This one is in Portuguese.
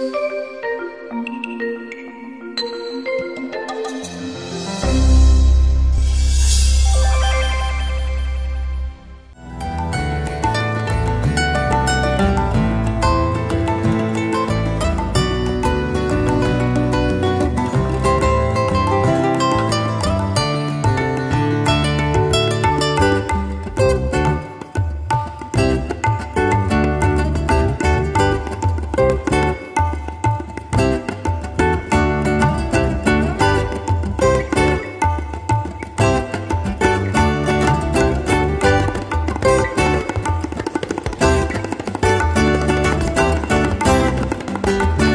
Música Música